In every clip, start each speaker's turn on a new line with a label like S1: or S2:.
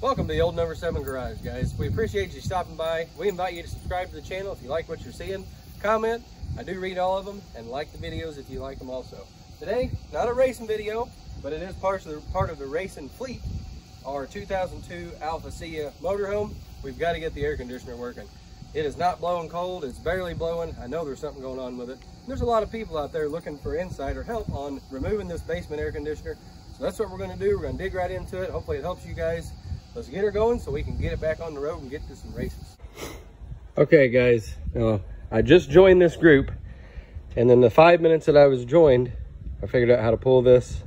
S1: Welcome to the old number seven garage, guys. We appreciate you stopping by. We invite you to subscribe to the channel if you like what you're seeing. Comment. I do read all of them and like the videos if you like them also. Today, not a racing video, but it is part of the, part of the racing fleet. Our 2002 Alfa Seeya motorhome. We've got to get the air conditioner working. It is not blowing cold. It's barely blowing. I know there's something going on with it. There's a lot of people out there looking for insight or help on removing this basement air conditioner. So that's what we're going to do. We're going to dig right into it. Hopefully it helps you guys. Let's get her going so we can get it back on the road and get to some races. Okay, guys. I just joined this group. And then the five minutes that I was joined, I figured out how to pull this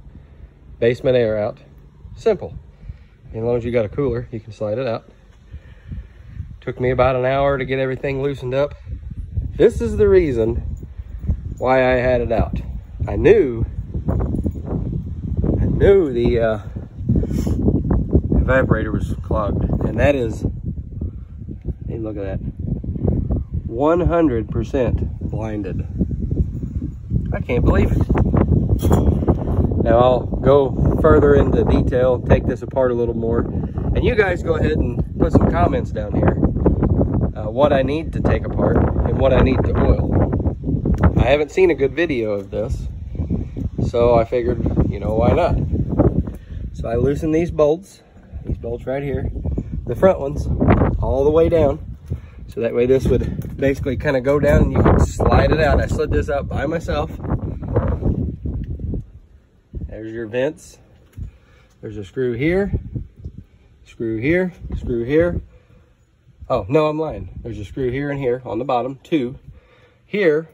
S1: basement air out. Simple. As long as you got a cooler, you can slide it out. Took me about an hour to get everything loosened up. This is the reason why I had it out. I knew, I knew the uh, evaporator was clogged. And that is, hey, look at that, 100% blinded. I can't believe it. Now I'll go further into detail, take this apart a little more. And you guys go ahead and put some comments down here. Uh, what I need to take apart and what I need to oil. I haven't seen a good video of this. So I figured, you know, why not? So I loosen these bolts, these bolts right here, the front ones, all the way down. So that way this would basically kind of go down and you can slide it out. I slid this out by myself. There's your vents. There's a screw here, screw here, screw here. Oh, no, I'm lying. There's a screw here and here on the bottom, two. Here,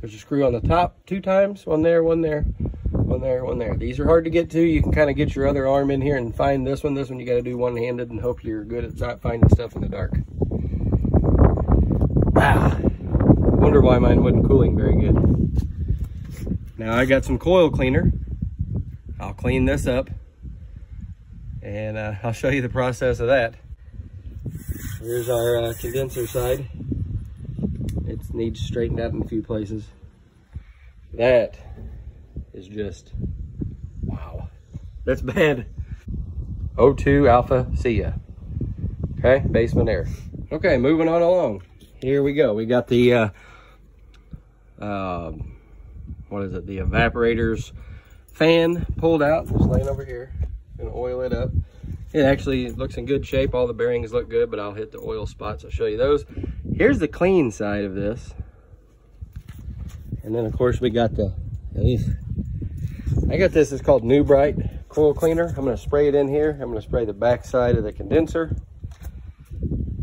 S1: there's a screw on the top two times, one there, one there, one there, one there. These are hard to get to. You can kind of get your other arm in here and find this one. This one you got to do one-handed and hope you're good at finding stuff in the dark. Ah, wonder why mine wasn't cooling very good. Now I got some coil cleaner. I'll clean this up and uh, I'll show you the process of that. Here's our uh, condenser side. It needs straightened out in a few places. That is just, wow, that's bad. O2 Alfa Seeya, okay, basement air. Okay, moving on along. Here we go. We got the, uh, uh, what is it, the evaporators fan pulled out, just laying over here. Gonna oil it up. It actually looks in good shape. All the bearings look good, but I'll hit the oil spots. I'll show you those. Here's the clean side of this. And then of course we got the, I got this, it's called Nu-Brite coil cleaner. I'm gonna spray it in here. I'm gonna spray the back side of the condenser.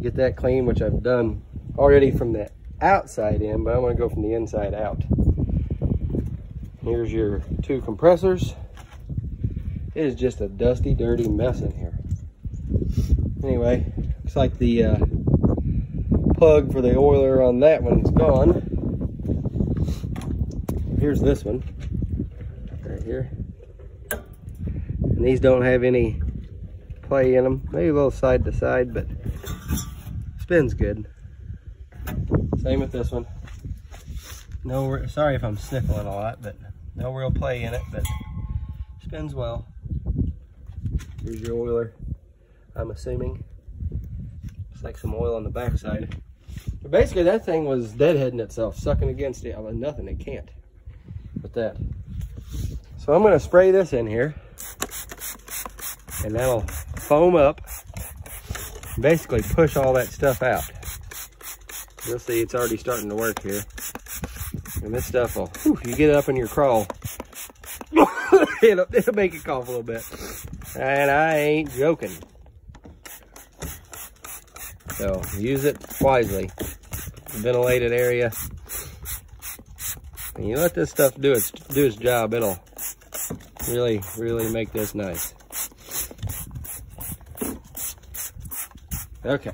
S1: Get that clean, which I've done already from the outside in, but I wanna go from the inside out. Here's your two compressors. It is just a dusty, dirty mess in here. Anyway, looks like the uh, plug for the oiler on that one's gone. Here's this one, here. And these don't have any play in them. Maybe a little side to side, but spins good. Same with this one. No, sorry if I'm sniffling a lot, but no real play in it, but spins well. Here's your oiler, I'm assuming. It's like some oil on the backside. But basically that thing was deadheading itself, sucking against it. I mean, nothing, it can't with that. So I'm gonna spray this in here and that'll foam up, basically push all that stuff out. You'll see it's already starting to work here. And this stuff will, whew, you get up in your crawl, it'll, it'll make it cough a little bit. And I ain't joking. So use it wisely. Ventilated area. And you let this stuff do its do its job, it'll really, really make this nice. Okay.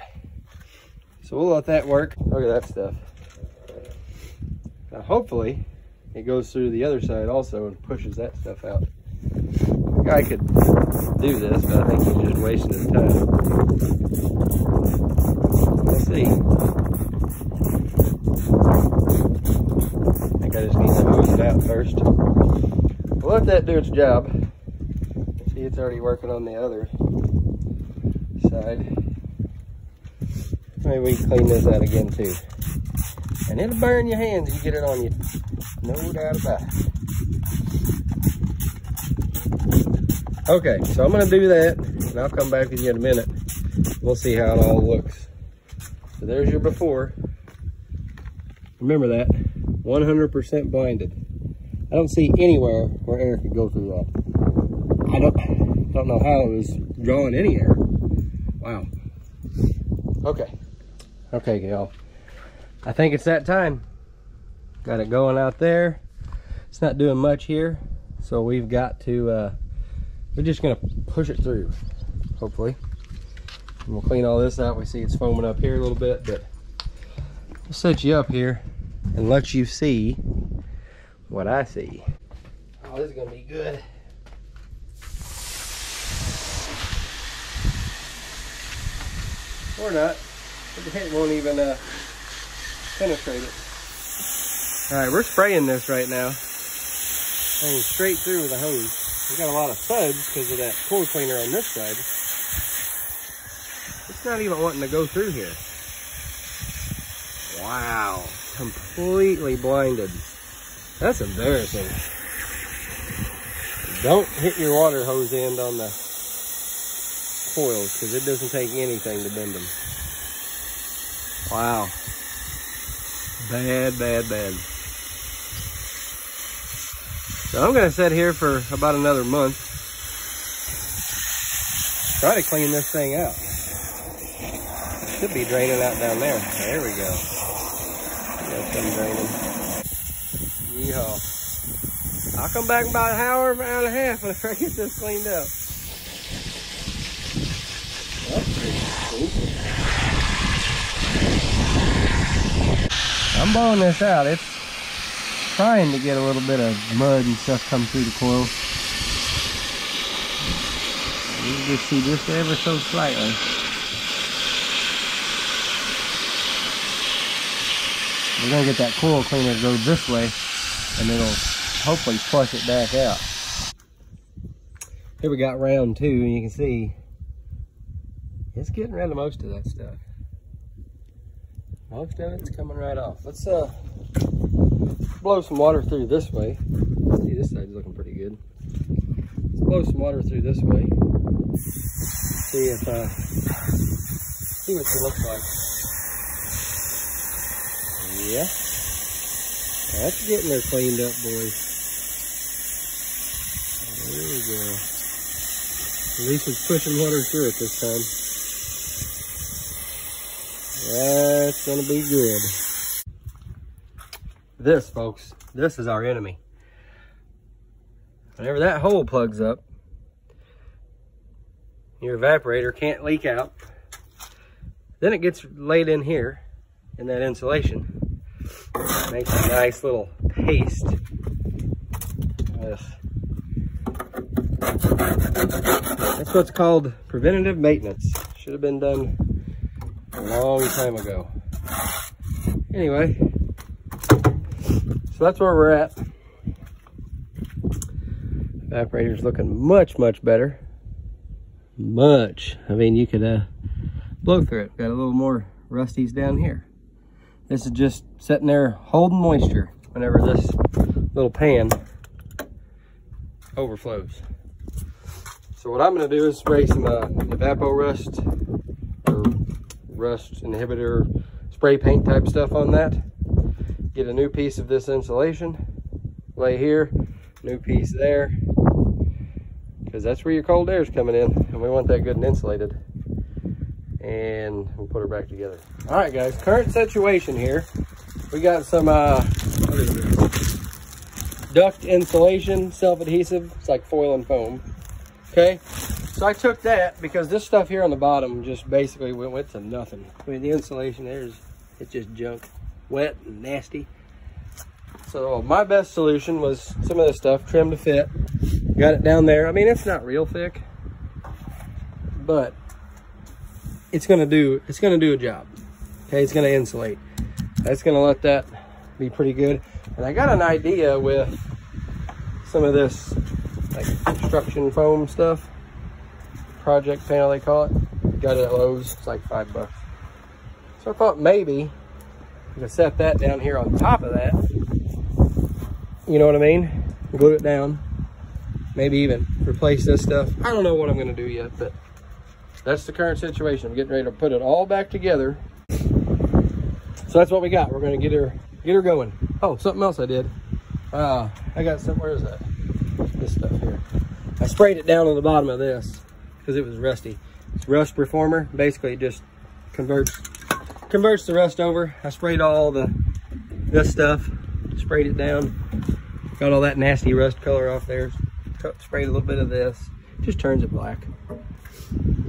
S1: So we'll let that work. Look at that stuff. Now hopefully it goes through the other side also and pushes that stuff out. Guy could do this, but I think he's just wasting his time. Let's see. I think I just need to hose it out first. Let that do its job. See, it's already working on the other side. Maybe we can clean this out again too. And it'll burn your hands if you get it on you. No doubt about it. Okay, so I'm gonna do that and I'll come back with you in a minute. We'll see how it all looks. So there's your before. Remember that, 100% blinded. I don't see anywhere where air could go through that. I don't, don't know how it was drawing any air. Wow. Okay. Okay, y'all. I think it's that time. Got it going out there. It's not doing much here. So we've got to, uh, we're just gonna push it through, hopefully. And we'll clean all this out. We see it's foaming up here a little bit, but we'll set you up here and let you see what I see. Oh, this is gonna be good. Or not. The hit won't even uh, penetrate it. All right, we're spraying this right now. Going straight through with a hose. We got a lot of suds because of that coil cleaner on this side. It's not even wanting to go through here. Wow, completely blinded. That's embarrassing. Don't hit your water hose end on the coils because it doesn't take anything to bend them. Wow. Bad, bad, bad. So I'm going to sit here for about another month. Try to clean this thing out. Should be draining out down there. There we go. Got some draining. Yeehaw. I'll come back in about an hour, hour and a half when I get this cleaned up. I'm blowing this out. It's trying to get a little bit of mud and stuff come through the coil. You can just see just ever so slightly. We're gonna get that coil cleaner to go this way and it'll hopefully flush it back out. Here we got round two and you can see it's getting rid of most of that stuff. Most of it's coming right off. Let's uh blow some water through this way. See, this side's looking pretty good. Let's blow some water through this way. See if uh see what it looks like. Yeah. That's getting her cleaned up, boys. There we go. It's pushing water through it this time. That's gonna be good. This, folks, this is our enemy. Whenever that hole plugs up, your evaporator can't leak out. Then it gets laid in here in that insulation. Makes a nice little paste. That's what's called preventative maintenance. Should have been done a long time ago. Anyway, so that's where we're at. Evaporator's looking much, much better. Much. I mean, you could uh, blow through it. Got a little more rusties down here. This is just sitting there holding moisture whenever this little pan overflows. So what I'm gonna do is spray some uh, Evapo-Rust rust inhibitor spray paint type stuff on that. Get a new piece of this insulation, lay here, new piece there, because that's where your cold air is coming in, and we want that good and insulated. And we'll put her back together. All right, guys, current situation here. We got some uh, duct insulation, self-adhesive. It's like foil and foam. Okay, so I took that because this stuff here on the bottom just basically went, went to nothing. I mean, the insulation there is, it's just junk, wet and nasty. So my best solution was some of this stuff, trim to fit. Got it down there. I mean, it's not real thick, but it's gonna do, it's gonna do a job. Okay, it's gonna insulate. That's gonna let that be pretty good. And I got an idea with some of this like construction foam stuff project panel they call it got it at Lowe's. It's like five bucks. So I thought maybe I could set that down here on top of that. You know what I mean? Glue it down. Maybe even replace this stuff. I don't know what I'm gonna do yet, but that's the current situation. I'm getting ready to put it all back together. So that's what we got. We're gonna get her get her going. Oh, something else I did. Uh, I got some, where is that? This stuff here. I sprayed it down on the bottom of this because it was rusty. It's rust reformer. Basically, it just converts converts the rust over. I sprayed all the this stuff, sprayed it down, got all that nasty rust color off there. Sprayed a little bit of this, just turns it black.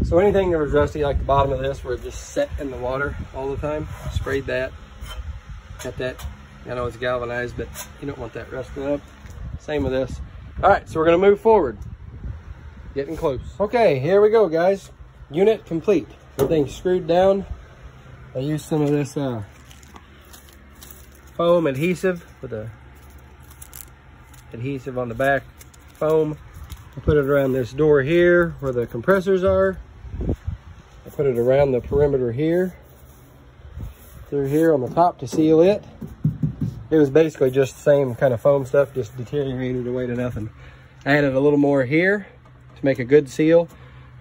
S1: So anything that was rusty, like the bottom of this, where it just set in the water all the time, sprayed that. Got that, I know it's galvanized, but you don't want that rusting up. Same with this. All right, so we're gonna move forward. Getting close. Okay, here we go, guys. Unit complete. Everything's screwed down. I used some of this uh, foam adhesive with a adhesive on the back foam. I put it around this door here where the compressors are. Put it around the perimeter here, through here on the top to seal it. It was basically just the same kind of foam stuff, just deteriorated away to nothing. I added a little more here to make a good seal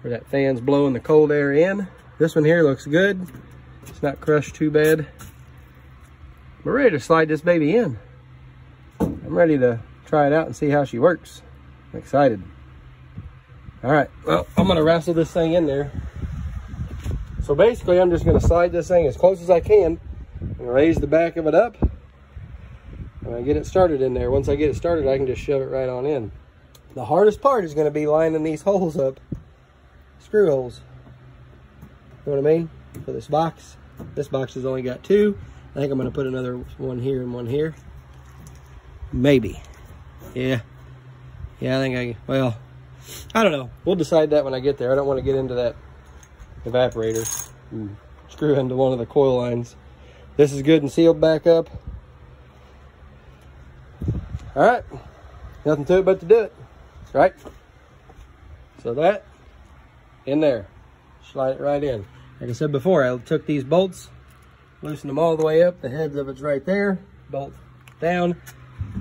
S1: where that fan's blowing the cold air in. This one here looks good. It's not crushed too bad. We're ready to slide this baby in. I'm ready to try it out and see how she works. I'm excited. All right, well, I'm gonna wrestle this thing in there. So basically, I'm just gonna slide this thing as close as I can and raise the back of it up. And I get it started in there. Once I get it started, I can just shove it right on in. The hardest part is gonna be lining these holes up, screw holes. You know what I mean? For this box. This box has only got two. I think I'm gonna put another one here and one here. Maybe. Yeah. Yeah, I think I, well, I don't know. We'll decide that when I get there. I don't want to get into that evaporator and screw into one of the coil lines. This is good and sealed back up. All right, nothing to it but to do it, right? So that in there, slide it right in. Like I said before, I took these bolts, loosened them all the way up. The heads of it's right there, bolt down.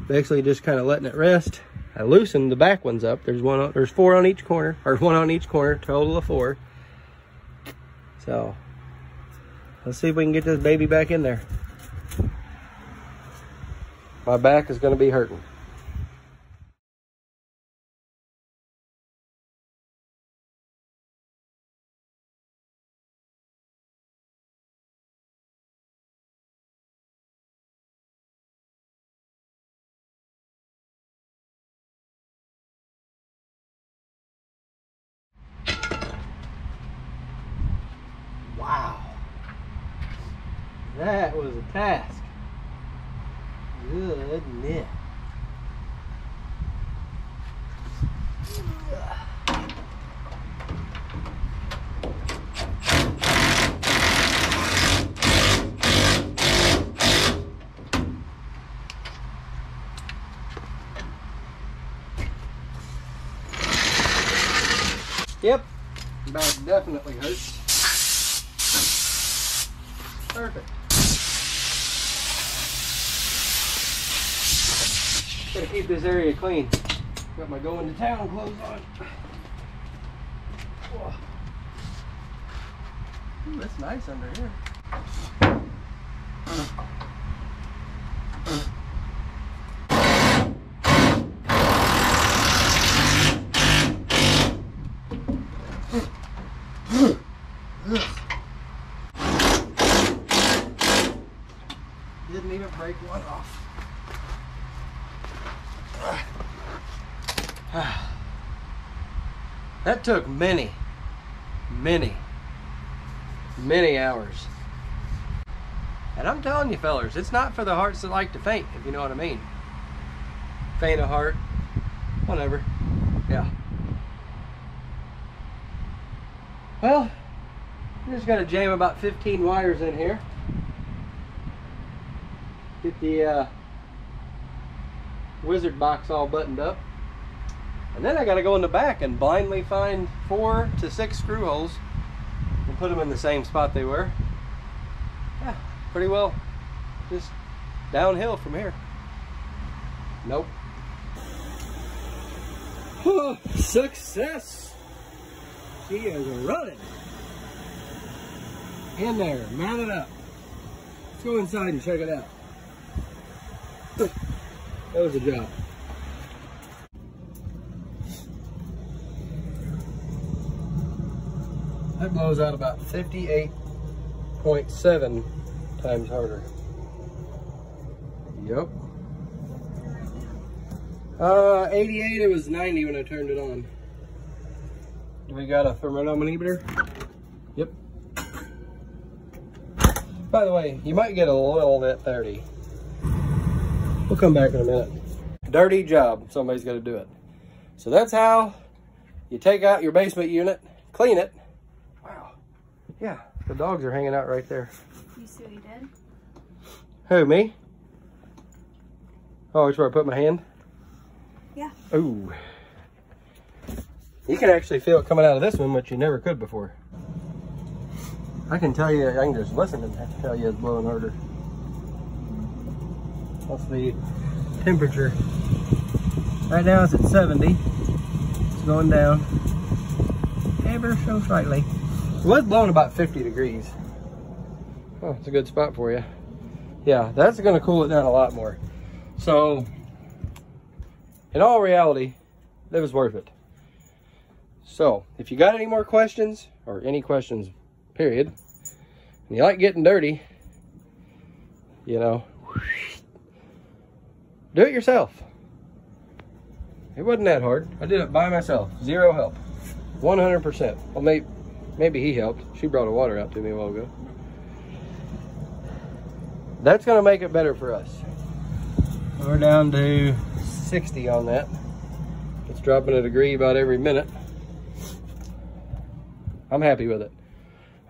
S1: Basically just kind of letting it rest. I loosened the back ones up. There's one, there's four on each corner, or one on each corner, total of four. So, let's see if we can get this baby back in there. My back is gonna be hurting. That was a task. Good Goodness. Yep, back definitely hurts. Perfect. Gotta keep this area clean. Got my going to town clothes on. Ooh, that's nice under here. Didn't even break one off. That took many, many, many hours. And I'm telling you fellers, it's not for the hearts that like to faint, if you know what I mean. Faint of heart, whatever. Yeah. Well, just got to jam about 15 wires in here. Get the uh, wizard box all buttoned up. And then I got to go in the back and blindly find four to six screw holes and put them in the same spot they were. Yeah, pretty well. Just downhill from here. Nope. Oh, success! She is running. In there, mount it up. Let's go inside and check it out. That was a job. That blows out about 58.7 times harder. Yep. Uh, 88, it was 90 when I turned it on. Do we got a thermometer? Yep. By the way, you might get a little bit dirty. We'll come back in a minute. Dirty job, somebody's gotta do it. So that's how you take out your basement unit, clean it. Yeah, the dogs are hanging out right there.
S2: You see what he did?
S1: Who, me? Oh, it's where I put my hand?
S2: Yeah.
S1: Ooh. You can actually feel it coming out of this one, which you never could before. I can tell you, I can just listen and tell you it's blowing harder. What's the temperature? Right now it's at 70. It's going down ever so slightly. It was blowing about 50 degrees. Oh, it's a good spot for you. Yeah, that's gonna cool it down a lot more. So, in all reality, that was worth it. So, if you got any more questions, or any questions, period, and you like getting dirty, you know, do it yourself. It wasn't that hard. I did it by myself. Zero help. 100%. Well, maybe, maybe he helped. She brought a water out to me a while ago. That's going to make it better for us. We're down to 60 on that. It's dropping a degree about every minute. I'm happy with it.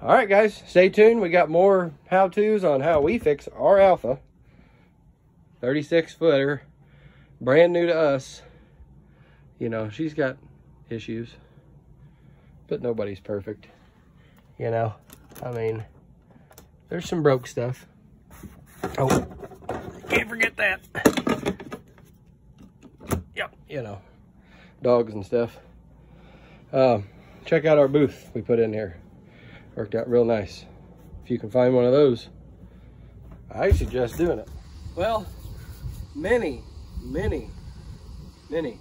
S1: All right, guys, stay tuned. We got more how-tos on how we fix our Alfa. 36 footer, brand new to us. You know, she's got issues, but nobody's perfect. You know, I mean, there's some broke stuff. Oh, can't forget that. Yep, you know, dogs and stuff. Um, check out our booth we put in here. Worked out real nice. If you can find one of those, I suggest doing it. Well, many, many, many,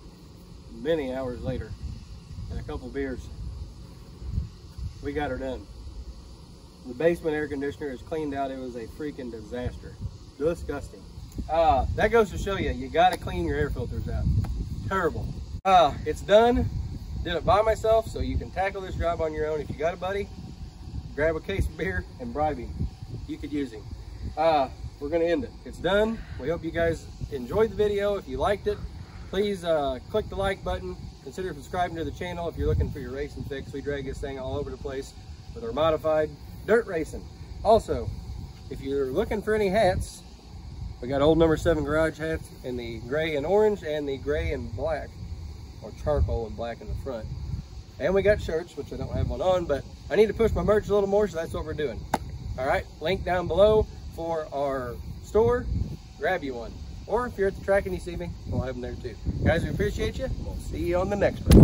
S1: many hours later, and a couple beers, we got her done. The basement air conditioner is cleaned out. It was a freaking disaster. Disgusting. Uh, that goes to show you, you gotta clean your air filters out. Terrible. Uh, it's done. Did it by myself, so you can tackle this job on your own. If you got a buddy, grab a case of beer and bribe him. You could use him. Uh, we're gonna end it. It's done. We hope you guys enjoyed the video. If you liked it, please uh, click the like button. Consider subscribing to the channel if you're looking for your racing fix. We drag this thing all over the place with our modified dirt racing. Also, if you're looking for any hats, we got old number seven garage hats in the gray and orange and the gray and black or charcoal and black in the front. And we got shirts, which I don't have one on, but I need to push my merch a little more, so that's what we're doing. All right, link down below for our store. Grab you one. Or if you're at the track and you see me, we'll have them there too. Guys, we appreciate you. We'll see you on the next one.